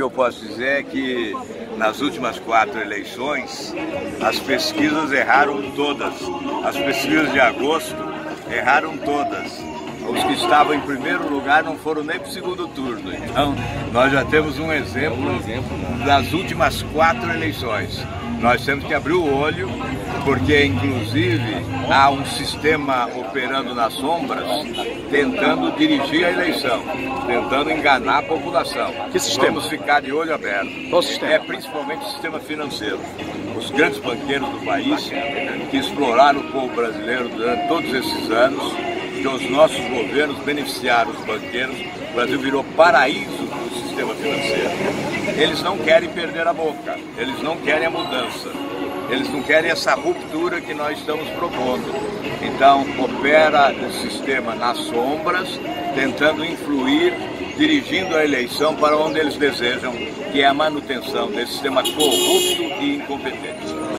que eu posso dizer é que nas últimas quatro eleições as pesquisas erraram todas. As pesquisas de agosto erraram todas. Os que estavam em primeiro lugar não foram nem para o segundo turno. Então, nós já temos um exemplo, um exemplo das últimas quatro eleições. Nós temos que abrir o olho, porque inclusive há um sistema operando nas sombras, tentando dirigir a eleição, tentando enganar a população. Que sistema? Vamos ficar de olho aberto. Qual sistema? É principalmente o sistema financeiro. Os grandes banqueiros do país que exploraram o povo brasileiro durante todos esses anos, que os nossos governos beneficiaram os banqueiros, o Brasil virou paraíso sistema financeiro. Eles não querem perder a boca, eles não querem a mudança, eles não querem essa ruptura que nós estamos propondo. Então, opera o sistema nas sombras, tentando influir, dirigindo a eleição para onde eles desejam, que é a manutenção desse sistema corrupto e incompetente.